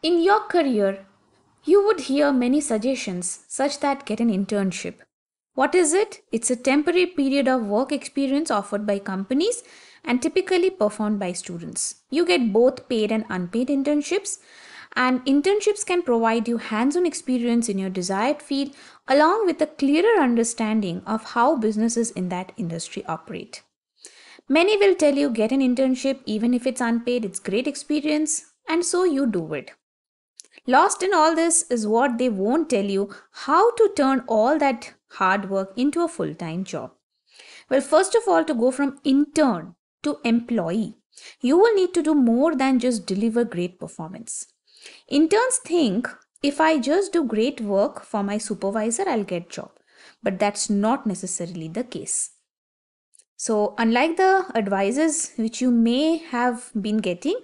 In your career, you would hear many suggestions such that get an internship. What is it? It's a temporary period of work experience offered by companies and typically performed by students. You get both paid and unpaid internships, and internships can provide you hands on experience in your desired field along with a clearer understanding of how businesses in that industry operate. Many will tell you get an internship even if it's unpaid, it's great experience, and so you do it. Lost in all this is what they won't tell you how to turn all that hard work into a full time job. Well, first of all, to go from intern to employee, you will need to do more than just deliver great performance. Interns think if I just do great work for my supervisor, I'll get job. But that's not necessarily the case. So, unlike the advices which you may have been getting,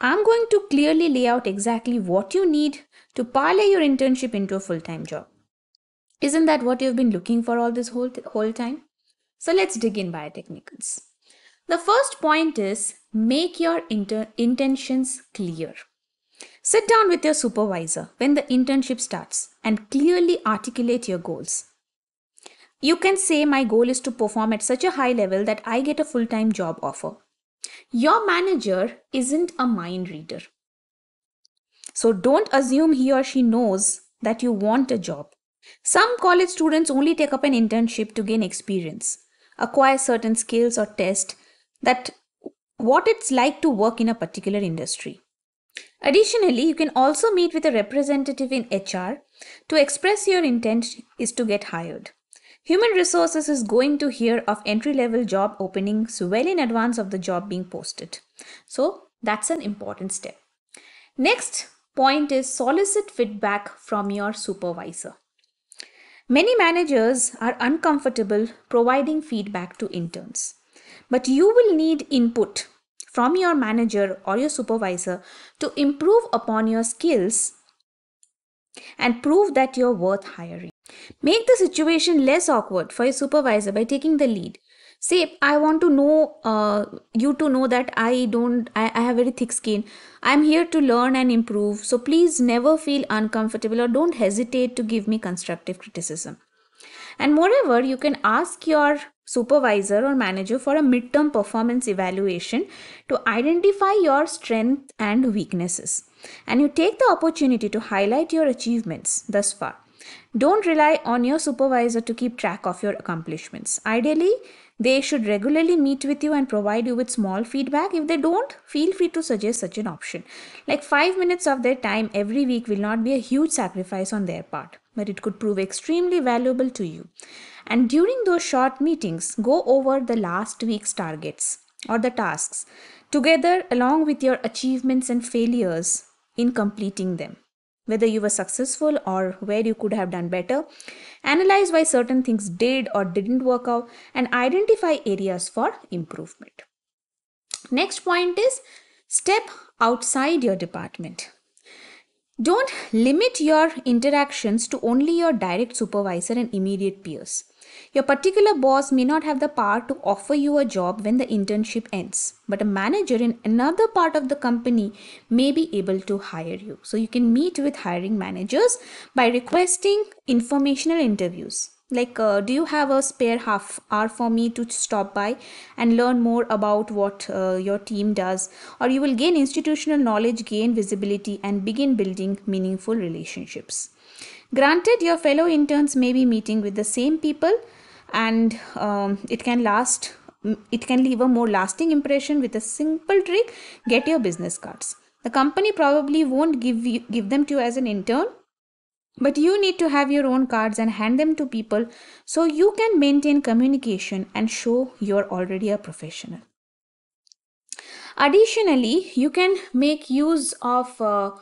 I'm going to clearly lay out exactly what you need to parlay your internship into a full time job. Isn't that what you've been looking for all this whole, whole time? So let's dig in Biotecnikans. The first point is make your inter- intentions clear. Sit down with your supervisor when the internship starts and clearly articulate your goals. You can say, My goal is to perform at such a high level that I get a full time job offer. Your manager isn't a mind reader. So don't assume he or she knows that you want a job. Some college students only take up an internship to gain experience, acquire certain skills or test that what it's like to work in a particular industry. Additionally, you can also meet with a representative in HR to express your intent is to get hired. Human resources is going to hear of entry level job openings well in advance of the job being posted. So that's an important step. Next point is solicit feedback from your supervisor. Many managers are uncomfortable providing feedback to interns, but you will need input from your manager or your supervisor to improve upon your skills and prove that you're worth hiring. Make the situation less awkward for your supervisor by taking the lead. Say, I want to know uh, you to know that I don't, I, I have very thick skin. I'm here to learn and improve. So please never feel uncomfortable or don't hesitate to give me constructive criticism. And moreover, you can ask your supervisor or manager for a midterm performance evaluation to identify your strengths and weaknesses. And you take the opportunity to highlight your achievements thus far. Don't rely on your supervisor to keep track of your accomplishments. Ideally, they should regularly meet with you and provide you with small feedback. If they don't, feel free to suggest such an option. Like 5 minutes of their time every week will not be a huge sacrifice on their part, but it could prove extremely valuable to you. And during those short meetings, go over the last week's targets or the tasks together along with your achievements and failures in completing them whether you were successful or where you could have done better, analyze why certain things did or didn't work out, and identify areas for improvement. Next point is step outside your department. Don't limit your interactions to only your direct supervisor and immediate peers. Your particular boss may not have the power to offer you a job when the internship ends, but a manager in another part of the company may be able to hire you. So you can meet with hiring managers by requesting informational interviews. Like, uh, do you have a spare half hour for me to stop by and learn more about what uh, your team does? Or you will gain institutional knowledge, gain visibility, and begin building meaningful relationships. Granted, your fellow interns may be meeting with the same people and um, it can last it can leave a more lasting impression with a simple trick get your business cards the company probably won't give you give them to you as an intern but you need to have your own cards and hand them to people so you can maintain communication and show you're already a professional. Additionally you can make use of uh,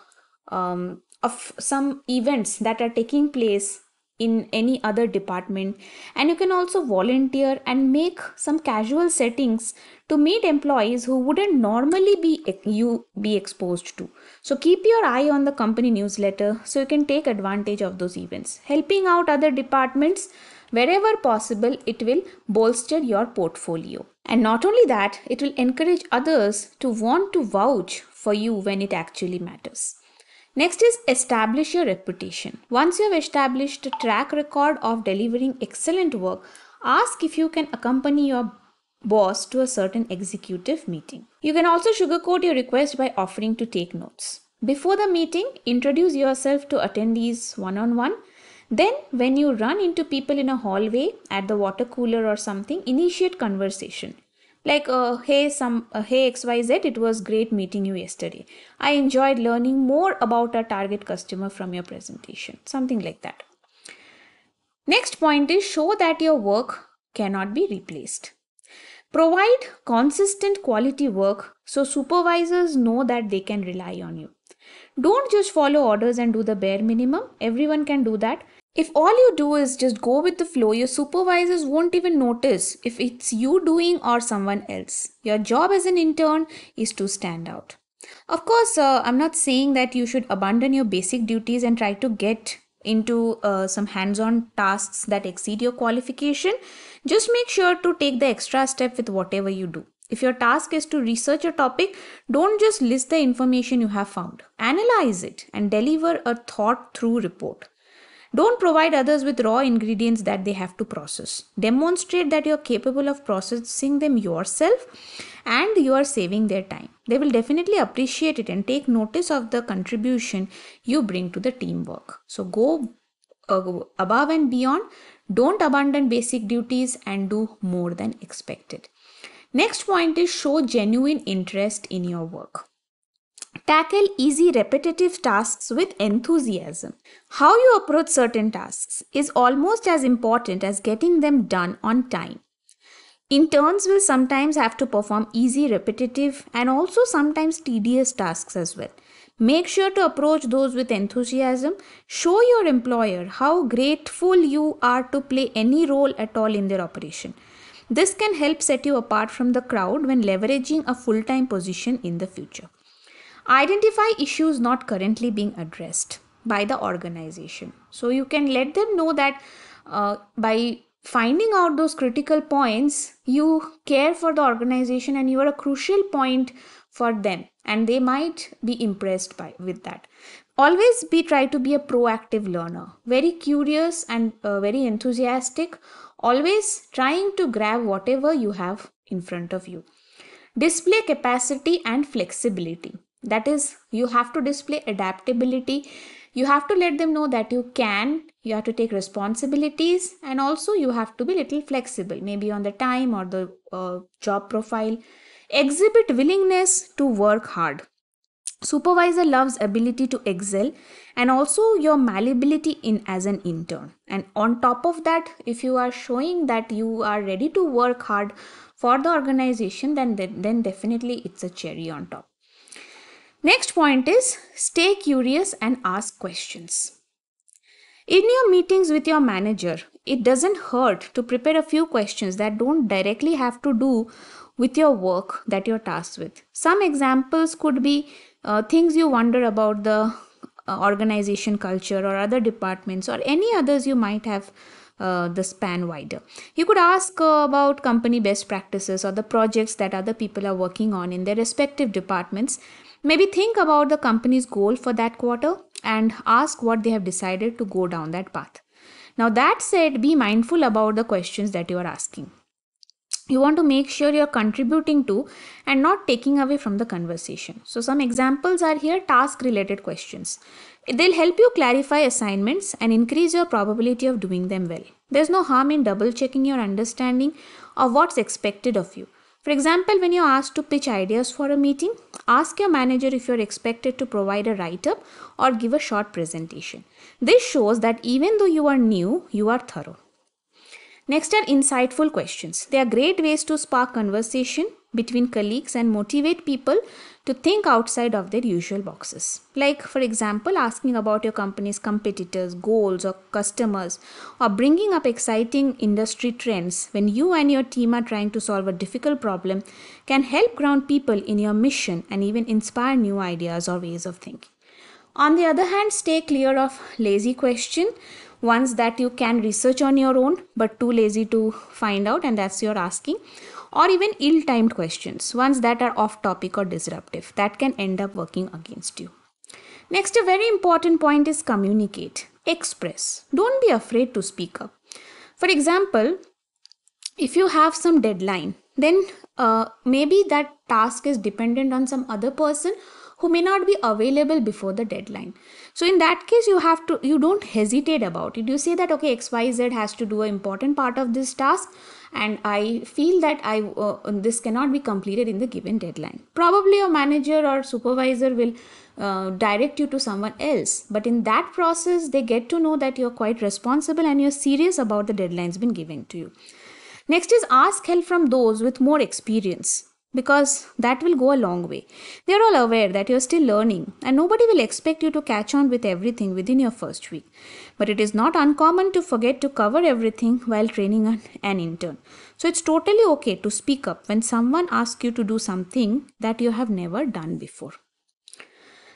um, of some events that are taking place in any other department. And you can also volunteer and make some casual settings to meet employees who wouldn't normally be you be exposed to. So keep your eye on the company newsletter so you can take advantage of those events. Helping out other departments wherever possible it will bolster your portfolio. And not only that it will encourage others to want to vouch for you when it actually matters Next is establish your reputation. Once you have established a track record of delivering excellent work, ask if you can accompany your boss to a certain executive meeting. You can also sugarcoat your request by offering to take notes. Before the meeting, introduce yourself to attendees one on one. Then, when you run into people in a hallway, at the water cooler or something, initiate conversation like uh, hey some uh, hey xyz it was great meeting you yesterday. I enjoyed learning more about our target customer from your presentation. Something like that. Next point is show that your work cannot be replaced. Provide consistent quality work so supervisors know that they can rely on you. Don't just follow orders and do the bare minimum. Everyone can do that if all you do is just go with the flow, your supervisors won't even notice if it's you doing or someone else. Your job as an intern is to stand out. Of course, uh, I'm not saying that you should abandon your basic duties and try to get into uh, some hands on tasks that exceed your qualification. Just make sure to take the extra step with whatever you do. If your task is to research a topic, don't just list the information you have found. Analyze it and deliver a thought through report. Don't provide others with raw ingredients that they have to process. Demonstrate that you're capable of processing them yourself and you are saving their time. They will definitely appreciate it and take notice of the contribution you bring to the teamwork. So go uh, above and beyond. Don't abandon basic duties and do more than expected. Next point is show genuine interest in your work. Tackle easy repetitive tasks with enthusiasm. How you approach certain tasks is almost as important as getting them done on time. Interns will sometimes have to perform easy, repetitive, and also sometimes tedious tasks as well. Make sure to approach those with enthusiasm. Show your employer how grateful you are to play any role at all in their operation. This can help set you apart from the crowd when leveraging a full time position in the future. Identify issues not currently being addressed by the organization. So you can let them know that uh, by finding out those critical points, you care for the organization and you are a crucial point for them and they might be impressed by with that. Always be try to be a proactive learner. Very curious and uh, very enthusiastic. Always trying to grab whatever you have in front of you. Display capacity and flexibility that is you have to display adaptability. You have to let them know that you can you have to take responsibilities and also you have to be little flexible maybe on the time or the uh, job profile. Exhibit willingness to work hard. Supervisor loves ability to excel and also your malleability in as an intern. And on top of that if you are showing that you are ready to work hard for the organization then then definitely it's a cherry on top Next point is stay curious and ask questions. In your meetings with your manager, it doesn't hurt to prepare a few questions that don't directly have to do with your work that you're tasked with. Some examples could be uh, things you wonder about the uh, organization culture or other departments or any others you might have uh, the span wider. You could ask uh, about company best practices or the projects that other people are working on in their respective departments Maybe think about the company's goal for that quarter and ask what they have decided to go down that path. Now, that said, be mindful about the questions that you are asking. You want to make sure you're contributing to and not taking away from the conversation. So, some examples are here task related questions. They'll help you clarify assignments and increase your probability of doing them well. There's no harm in double checking your understanding of what's expected of you. For example, when you're asked to pitch ideas for a meeting, ask your manager if you're expected to provide a write up or give a short presentation. This shows that even though you are new, you are thorough. Next are insightful questions. They are great ways to spark conversation between colleagues and motivate people to think outside of their usual boxes. Like, for example, asking about your company's competitors, goals, or customers, or bringing up exciting industry trends when you and your team are trying to solve a difficult problem can help ground people in your mission and even inspire new ideas or ways of thinking. On the other hand, stay clear of lazy question ones that you can research on your own but too lazy to find out and that's your asking or even ill timed questions, ones that are off topic or disruptive, that can end up working against you. Next, a very important point is communicate, express. Don't be afraid to speak up. For example, if you have some deadline, then uh, maybe that task is dependent on some other person who may not be available before the deadline. So in that case you have to you don't hesitate about it. You say that okay xyz has to do an important part of this task and i feel that i uh, this cannot be completed in the given deadline. Probably your manager or supervisor will uh, direct you to someone else. But in that process they get to know that you're quite responsible and you're serious about the deadlines been given to you. Next is ask help from those with more experience because that will go a long way. They are all aware that you're still learning and nobody will expect you to catch on with everything within your first week. But it is not uncommon to forget to cover everything while training an, an intern. So it's totally okay to speak up when someone asks you to do something that you have never done before.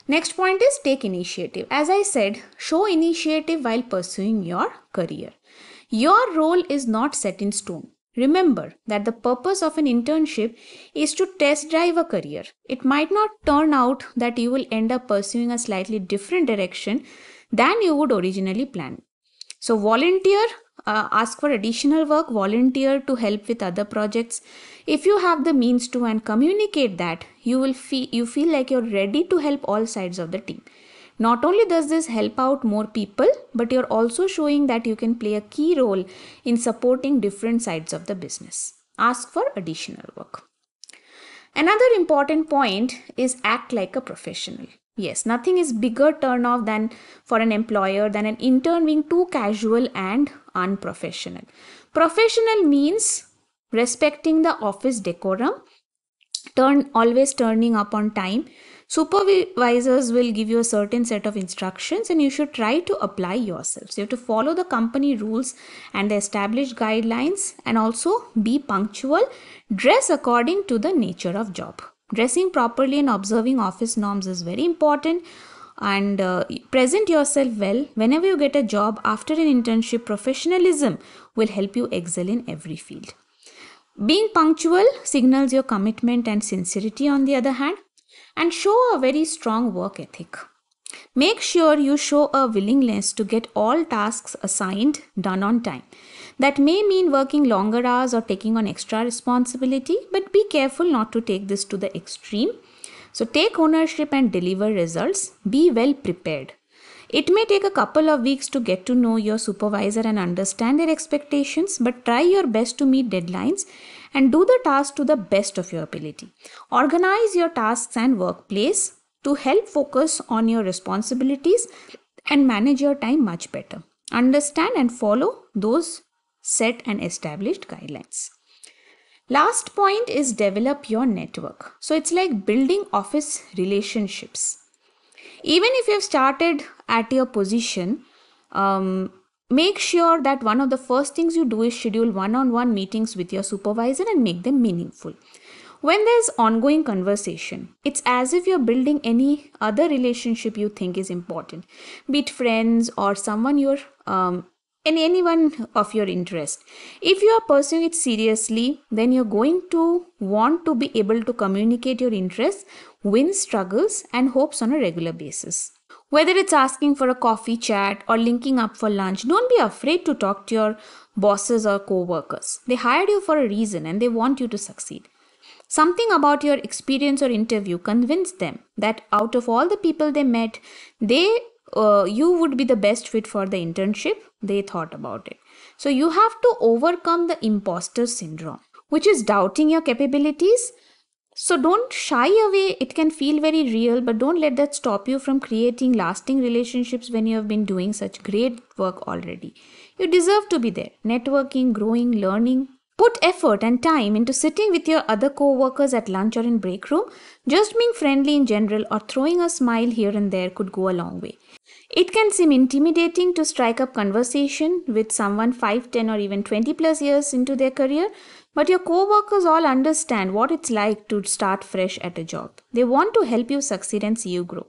Next point is take initiative. As I said, show initiative while pursuing your career. Your role is not set in stone. Remember that the purpose of an internship is to test drive a career. It might not turn out that you will end up pursuing a slightly different direction than you would originally plan. So, volunteer, uh, ask for additional work, volunteer to help with other projects. If you have the means to and communicate that, you will feel you feel like you're ready to help all sides of the team. Not only does this help out more people, but you're also showing that you can play a key role in supporting different sides of the business. Ask for additional work. Another important point is act like a professional. Yes, nothing is bigger turn off than for an employer than an intern being too casual and unprofessional. Professional means respecting the office decorum, turn always turning up on time, Supervisors will give you a certain set of instructions and you should try to apply yourself. So you have to follow the company rules and the established guidelines and also be punctual. Dress according to the nature of job. Dressing properly and observing office norms is very important and uh, present yourself well whenever you get a job after an internship professionalism will help you excel in every field being punctual signals your commitment and sincerity on the other hand and show a very strong work ethic. Make sure you show a willingness to get all tasks assigned done on time. That may mean working longer hours or taking on extra responsibility, but be careful not to take this to the extreme. So, take ownership and deliver results. Be well prepared. It may take a couple of weeks to get to know your supervisor and understand their expectations, but try your best to meet deadlines and do the task to the best of your ability. Organize your tasks and workplace to help focus on your responsibilities and manage your time much better. Understand and follow those set and established guidelines. Last point is develop your network. So it's like building office relationships even if you've started at your position um, make sure that one of the first things you do is schedule one-on-one meetings with your supervisor and make them meaningful. When there's ongoing conversation it's as if you're building any other relationship you think is important. Be it friends or someone you're um, in anyone of your interest. If you are pursuing it seriously then you're going to want to be able to communicate your interests win struggles, and hopes on a regular basis. Whether it's asking for a coffee chat or linking up for lunch, don't be afraid to talk to your bosses or co workers. They hired you for a reason and they want you to succeed. Something about your experience or interview convinced them that out of all the people they met, they uh, you would be the best fit for the internship. They thought about it. So you have to overcome the imposter syndrome, which is doubting your capabilities so don't shy away. It can feel very real, but don't let that stop you from creating lasting relationships when you have been doing such great work already. You deserve to be there, networking, growing, learning. Put effort and time into sitting with your other co workers at lunch or in break room. Just being friendly in general or throwing a smile here and there could go a long way. It can seem intimidating to strike up conversation with someone 5, 10, or even 20 plus years into their career, but your co-workers all understand what it's like to start fresh at a job. They want to help you succeed and see you grow.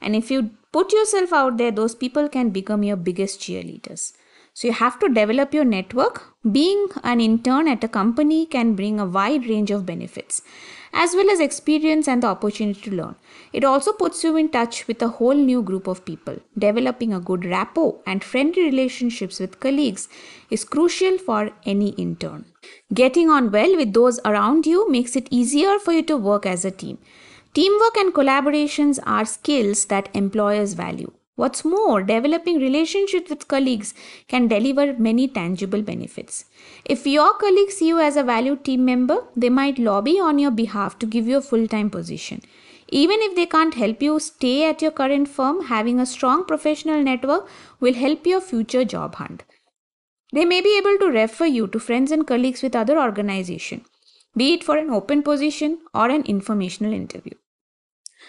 And if you put yourself out there, those people can become your biggest cheerleaders. So you have to develop your network. Being an intern at a company can bring a wide range of benefits. As well as experience and the opportunity to learn. It also puts you in touch with a whole new group of people. Developing a good rapport and friendly relationships with colleagues is crucial for any intern. Getting on well with those around you makes it easier for you to work as a team. Teamwork and collaborations are skills that employers value. What's more, developing relationships with colleagues can deliver many tangible benefits. If your colleagues see you as a valued team member, they might lobby on your behalf to give you a full time position. Even if they can't help you stay at your current firm, having a strong professional network will help your future job hunt. They may be able to refer you to friends and colleagues with other organizations, be it for an open position or an informational interview.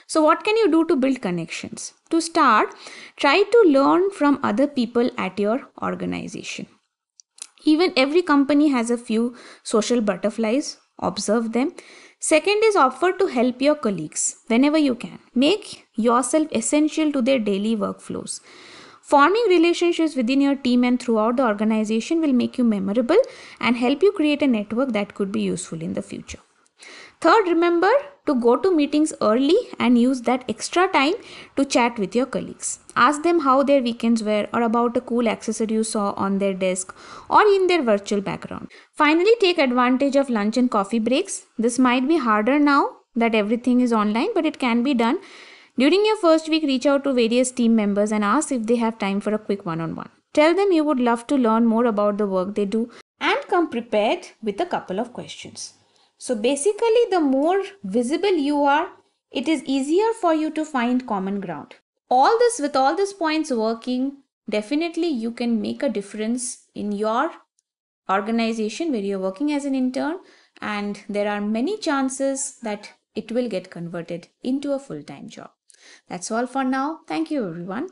So, what can you do to build connections? To start, try to learn from other people at your organization. Even every company has a few social butterflies, observe them. Second is offer to help your colleagues whenever you can. Make yourself essential to their daily workflows. Forming relationships within your team and throughout the organization will make you memorable and help you create a network that could be useful in the future. Third, remember to go to meetings early and use that extra time to chat with your colleagues. Ask them how their weekends were or about a cool accessory you saw on their desk or in their virtual background. Finally, take advantage of lunch and coffee breaks. This might be harder now that everything is online, but it can be done. During your first week, reach out to various team members and ask if they have time for a quick one on one. Tell them you would love to learn more about the work they do and come prepared with a couple of questions. So basically, the more visible you are, it is easier for you to find common ground. All this, with all these points working, definitely you can make a difference in your organization where you're working as an intern, and there are many chances that it will get converted into a full time job. That's all for now. Thank you, everyone.